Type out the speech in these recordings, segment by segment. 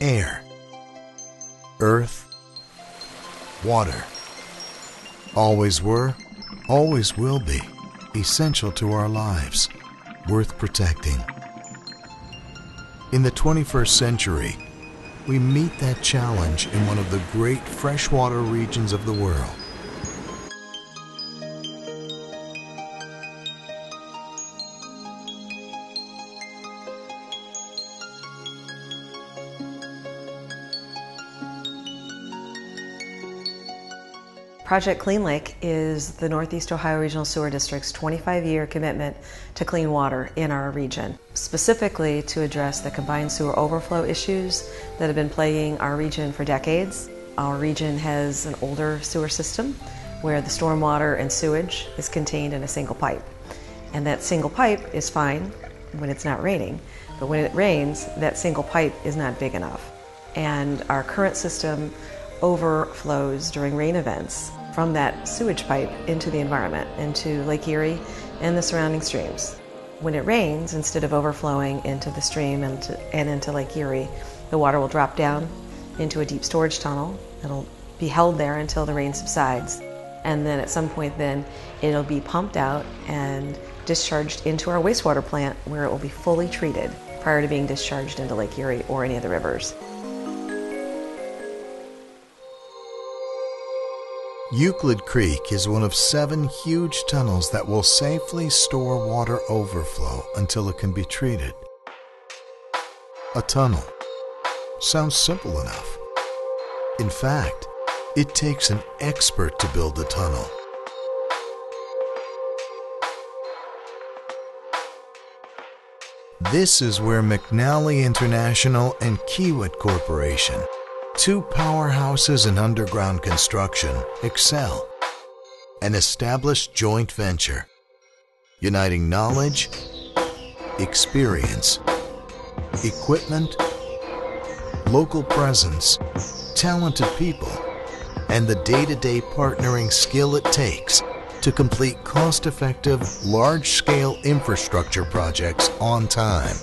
air, earth, water. Always were, always will be, essential to our lives, worth protecting. In the 21st century, we meet that challenge in one of the great freshwater regions of the world. Project Clean Lake is the Northeast Ohio Regional Sewer District's 25 year commitment to clean water in our region, specifically to address the combined sewer overflow issues that have been plaguing our region for decades. Our region has an older sewer system where the stormwater and sewage is contained in a single pipe. And that single pipe is fine when it's not raining, but when it rains, that single pipe is not big enough. And our current system overflows during rain events from that sewage pipe into the environment, into Lake Erie and the surrounding streams. When it rains, instead of overflowing into the stream and, to, and into Lake Erie, the water will drop down into a deep storage tunnel. It'll be held there until the rain subsides. And then at some point then, it'll be pumped out and discharged into our wastewater plant where it will be fully treated prior to being discharged into Lake Erie or any of the rivers. Euclid Creek is one of seven huge tunnels that will safely store water overflow until it can be treated. A tunnel. Sounds simple enough. In fact, it takes an expert to build a tunnel. This is where McNally International and Kiewit Corporation two powerhouses in underground construction excel. An established joint venture, uniting knowledge, experience, equipment, local presence, talented people, and the day to day partnering skill it takes to complete cost effective, large scale infrastructure projects on time.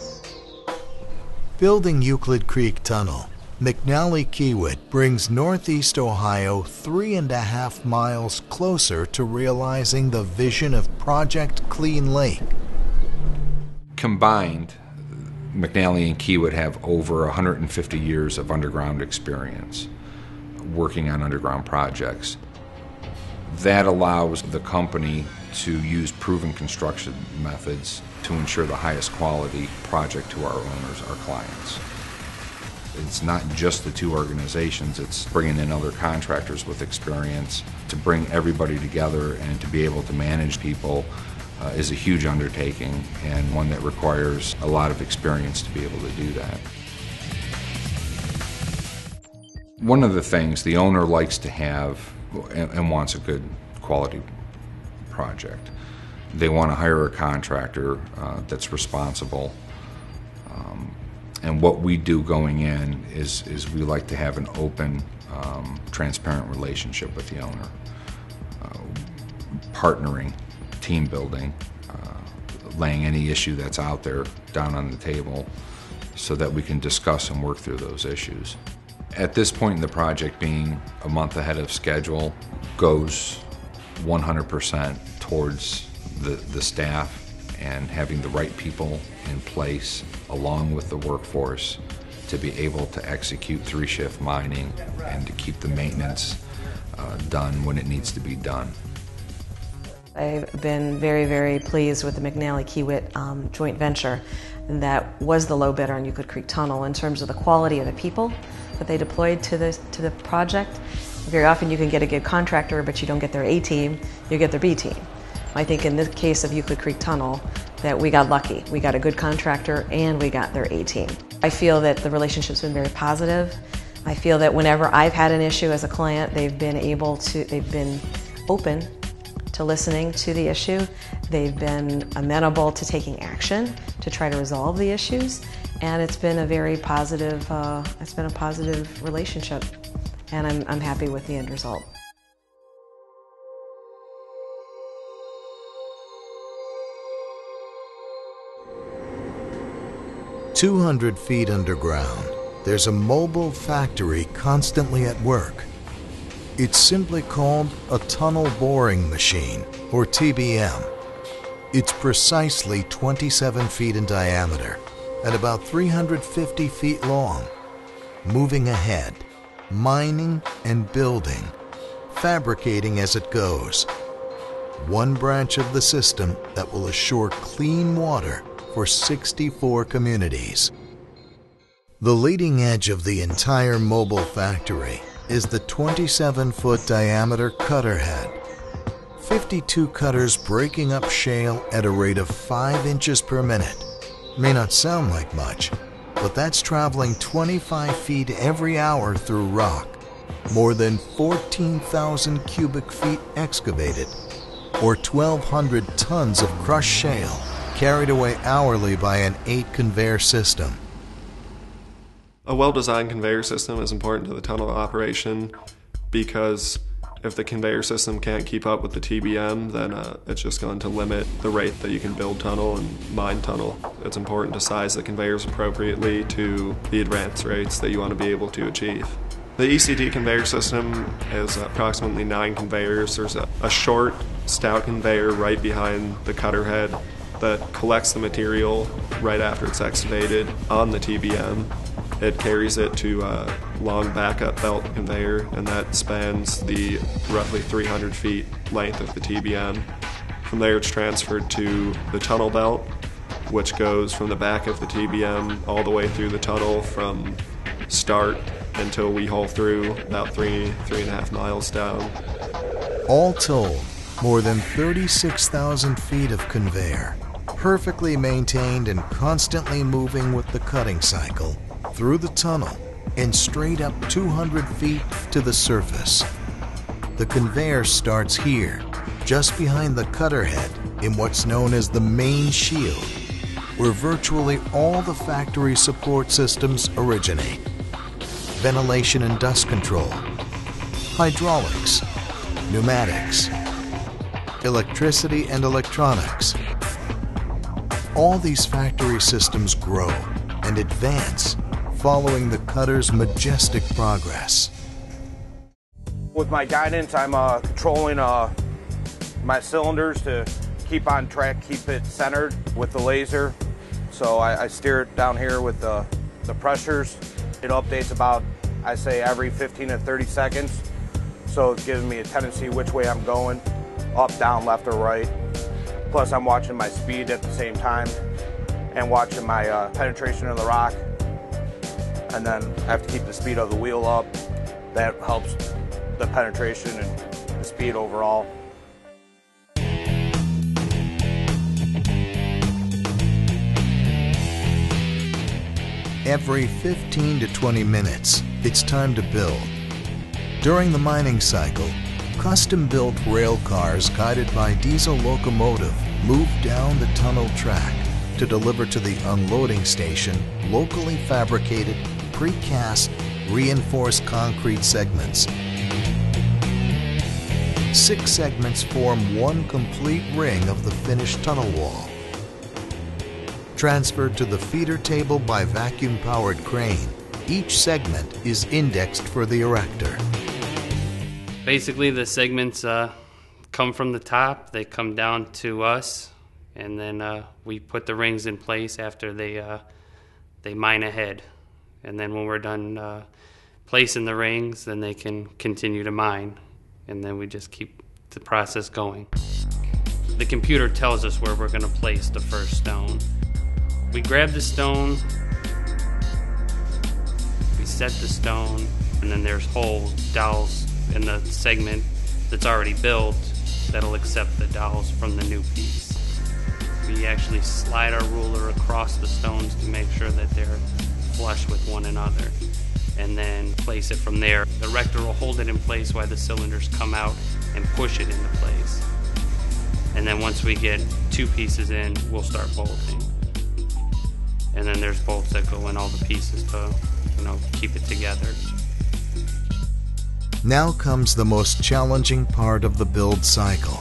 Building Euclid Creek Tunnel McNally Kiewit brings Northeast Ohio three and a half miles closer to realizing the vision of Project Clean Lake. Combined, McNally and Kiewit have over 150 years of underground experience working on underground projects. That allows the company to use proven construction methods to ensure the highest quality project to our owners, our clients. It's not just the two organizations, it's bringing in other contractors with experience to bring everybody together and to be able to manage people uh, is a huge undertaking and one that requires a lot of experience to be able to do that. One of the things the owner likes to have and, wants a good quality project. They want to hire a contractor uh, that's responsible um, and what we do going in is, is we like to have an open, um, transparent relationship with the owner. Uh, partnering, team building, uh, laying any issue that's out there down on the table so that we can discuss and work through those issues. At this point in the project, being a month ahead of schedule goes 100% towards the, the staff and having the right people in place along with the workforce to be able to execute three shift mining and to keep the maintenance uh, done when it needs to be done. I've been very, very pleased with the McNally Kiewit um, joint venture. That was the low bidder on Euclid Creek Tunnel in terms of the quality of the people that they deployed to the, to the project. Very often you can get a good contractor, but you don't get their A team, you get their B team. I think in the case of Euclid Creek Tunnel, that we got lucky. We got a good contractor and we got their A team. I feel that the relationship's been very positive. I feel that whenever I've had an issue as a client, they've been able to, they've been open to listening to the issue. They've been amenable to taking action to try to resolve the issues. And it's been a very positive, uh, it's been a positive relationship. And I'm, I'm happy with the end result. 200 feet underground, there's a mobile factory constantly at work. It's simply called a tunnel boring machine, or TBM. It's precisely 27 feet in diameter and about 350 feet long, moving ahead, mining and building, fabricating as it goes. One branch of the system that will assure clean water for 64 communities. The leading edge of the entire mobile factory is the 27 foot diameter cutter head. 52 cutters breaking up shale at a rate of 5 inches per minute. May not sound like much, but that's traveling 25 feet every hour through rock. More than 14,000 cubic feet excavated, or 1,200 tons of crushed shale carried away hourly by an 8 conveyor system. A well designed conveyor system is important to the tunnel operation because if the conveyor system can't keep up with the TBM, then uh, it's just going to limit the rate that you can build tunnel and mine tunnel. It's important to size the conveyors appropriately to the advance rates that you want to be able to achieve. The ECT conveyor system is approximately nine conveyors. There's a, a short, stout conveyor right behind the cutter head that collects the material right after it's excavated on the TBM it carries it to a long backup belt conveyor, and that spans the roughly 300 feet length of the TBM. From there, it's transferred to the tunnel belt, which goes from the back of the TBM all the way through the tunnel from start until we hole through about three, three and a half miles down. All told, more than 36,000 feet of conveyor, perfectly maintained and constantly moving with the cutting cycle through the tunnel and straight up 200 feet to the surface. The conveyor starts here, just behind the cutter head in what's known as the main shield, where virtually all the factory support systems originate. Ventilation and dust control, hydraulics, pneumatics, electricity and electronics. All these factory systems grow and advance following the cutter's majestic progress. With my guidance, I'm uh, controlling uh, my cylinders to keep on track, keep it centered with the laser. So I, I steer it down here with the, the pressures. It updates about, I say, every 15 to 30 seconds. So it gives me a tendency which way I'm going, up, down, left, or right. Plus, I'm watching my speed at the same time and watching my uh, penetration of the rock and then I have to keep the speed of the wheel up. That helps the penetration and the speed overall. Every 15 to 20 minutes, it's time to build. During the mining cycle, custom-built rail cars guided by diesel locomotive move down the tunnel track to deliver to the unloading station locally fabricated precast reinforced concrete segments. Six segments form one complete ring of the finished tunnel wall. Transferred to the feeder table by vacuum-powered crane, each segment is indexed for the erector. Basically, the segments uh, come from the top, they come down to us, and then uh, we put the rings in place after they, uh, they mine ahead and then when we're done uh, placing the rings, then they can continue to mine, and then we just keep the process going. The computer tells us where we're going to place the first stone. We grab the stone, we set the stone, and then there's holes, dowels in the segment that's already built that'll accept the dowels from the new piece. We actually slide our ruler across the stones to make sure that they're flush with one another and then place it from there. The erector will hold it in place while the cylinders come out and push it into place. And then once we get two pieces in, we'll start bolting. And then there's bolts that go in all the pieces to, you know, keep it together. Now comes the most challenging part of the build cycle.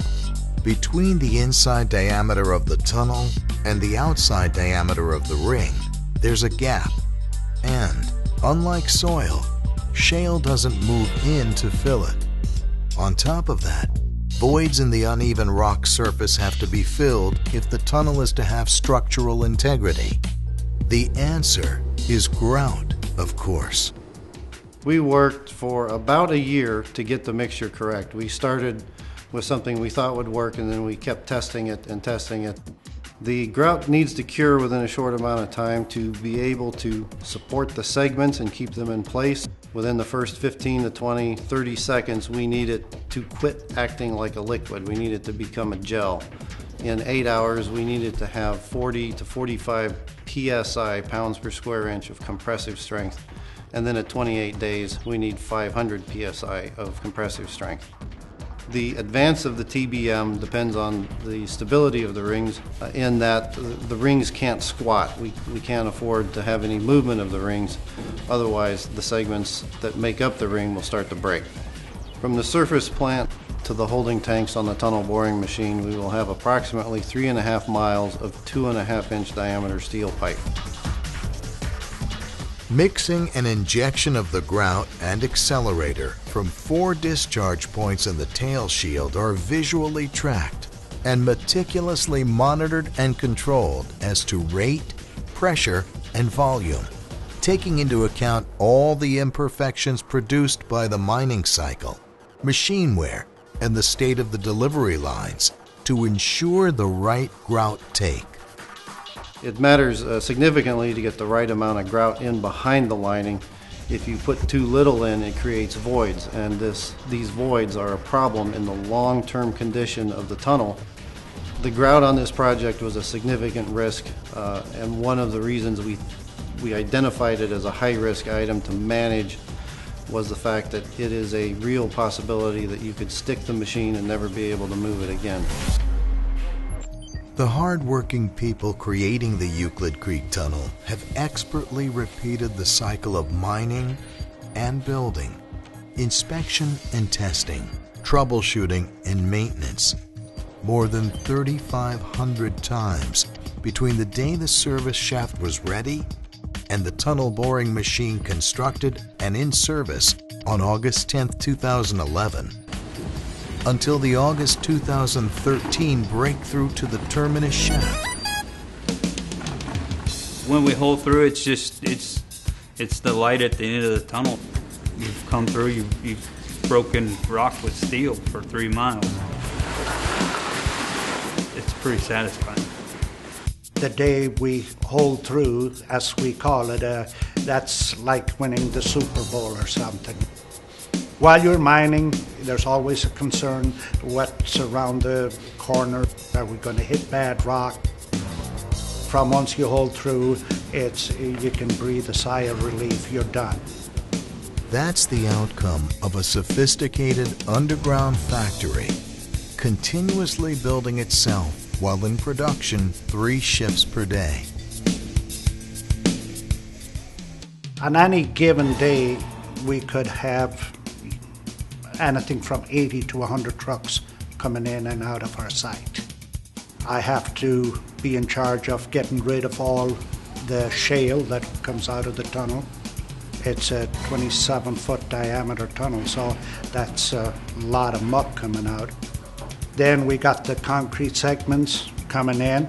Between the inside diameter of the tunnel and the outside diameter of the ring, there's a gap and unlike soil, shale doesn't move in to fill it. On top of that, voids in the uneven rock surface have to be filled if the tunnel is to have structural integrity. The answer is grout, of course. We worked for about a year to get the mixture correct. We started with something we thought would work and then we kept testing it and testing it. The grout needs to cure within a short amount of time to be able to support the segments and keep them in place. Within the first 15 to 20, 30 seconds, we need it to quit acting like a liquid. We need it to become a gel. In eight hours, we need it to have 40 to 45 psi, pounds per square inch of compressive strength. And then at 28 days, we need 500 psi of compressive strength. The advance of the TBM depends on the stability of the rings uh, in that the rings can't squat. We, we can't afford to have any movement of the rings, otherwise the segments that make up the ring will start to break. From the surface plant to the holding tanks on the tunnel boring machine, we will have approximately three and a half miles of two and a half inch diameter steel pipe. Mixing and injection of the grout and accelerator from four discharge points in the tail shield are visually tracked and meticulously monitored and controlled as to rate, pressure, and volume, taking into account all the imperfections produced by the mining cycle, machine wear, and the state of the delivery lines to ensure the right grout take. It matters uh, significantly to get the right amount of grout in behind the lining. If you put too little in, it creates voids, and this, these voids are a problem in the long-term condition of the tunnel. The grout on this project was a significant risk, uh, and one of the reasons we, we identified it as a high-risk item to manage was the fact that it is a real possibility that you could stick the machine and never be able to move it again. The hard-working people creating the Euclid Creek Tunnel have expertly repeated the cycle of mining and building, inspection and testing, troubleshooting and maintenance more than 3,500 times between the day the service shaft was ready and the tunnel boring machine constructed and in service on August 10, 2011 until the August 2013 breakthrough to the terminus shaft. When we hole through, it's just it's it's the light at the end of the tunnel. You've come through. You've, you've broken rock with steel for three miles. It's pretty satisfying. The day we hole through, as we call it, uh, that's like winning the Super Bowl or something. While you're mining, there's always a concern what's around the corner. Are we going to hit bad rock? From once you hole through, it's you can breathe a sigh of relief. You're done. That's the outcome of a sophisticated underground factory, continuously building itself while in production three shifts per day. On any given day, we could have anything from 80 to 100 trucks coming in and out of our site. I have to be in charge of getting rid of all the shale that comes out of the tunnel. It's a 27 foot diameter tunnel, so that's a lot of muck coming out. Then we got the concrete segments coming in,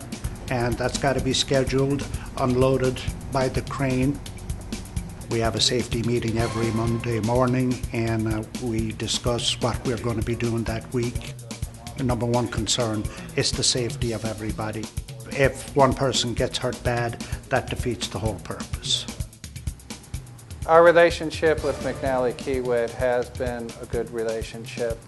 and that's got to be scheduled, unloaded by the crane we have a safety meeting every Monday morning and uh, we discuss what we're going to be doing that week. The number one concern is the safety of everybody. If one person gets hurt bad, that defeats the whole purpose. Our relationship with McNally Kiewit has been a good relationship.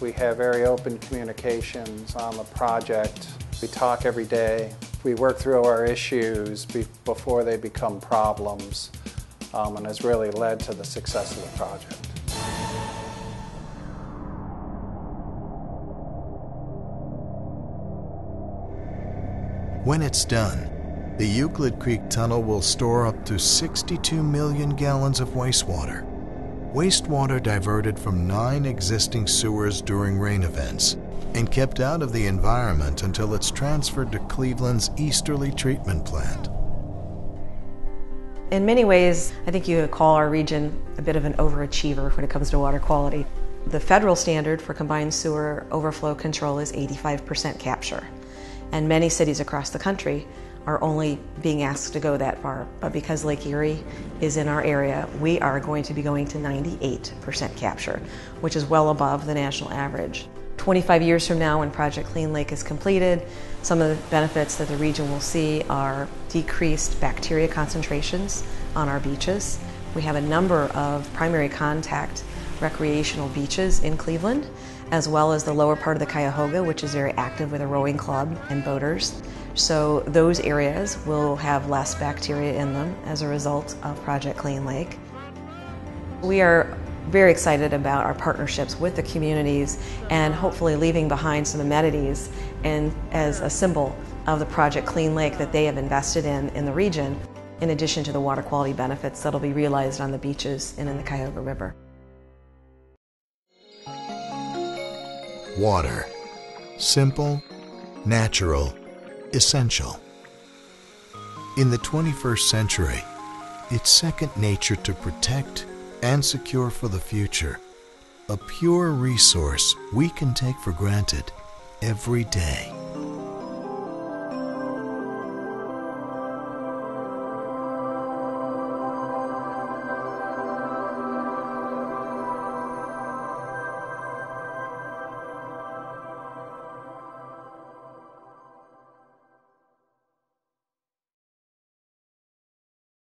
We have very open communications on the project. We talk every day. We work through our issues before they become problems um, and has really led to the success of the project. When it's done, the Euclid Creek Tunnel will store up to 62 million gallons of wastewater. Wastewater diverted from nine existing sewers during rain events and kept out of the environment until it's transferred to Cleveland's Easterly Treatment Plant. In many ways, I think you call our region a bit of an overachiever when it comes to water quality. The federal standard for combined sewer overflow control is 85% capture, and many cities across the country are only being asked to go that far. But because Lake Erie is in our area, we are going to be going to 98% capture, which is well above the national average. 25 years from now, when Project Clean Lake is completed, some of the benefits that the region will see are decreased bacteria concentrations on our beaches. We have a number of primary contact recreational beaches in Cleveland, as well as the lower part of the Cuyahoga, which is very active with a rowing club and boaters. So those areas will have less bacteria in them as a result of Project Clean Lake. We are very excited about our partnerships with the communities and hopefully leaving behind some amenities and as a symbol of the Project Clean Lake that they have invested in in the region, in addition to the water quality benefits that'll be realized on the beaches and in the Cuyahoga River. Water. Simple, natural, essential. In the 21st century, it's second nature to protect and secure for the future a pure resource we can take for granted every day.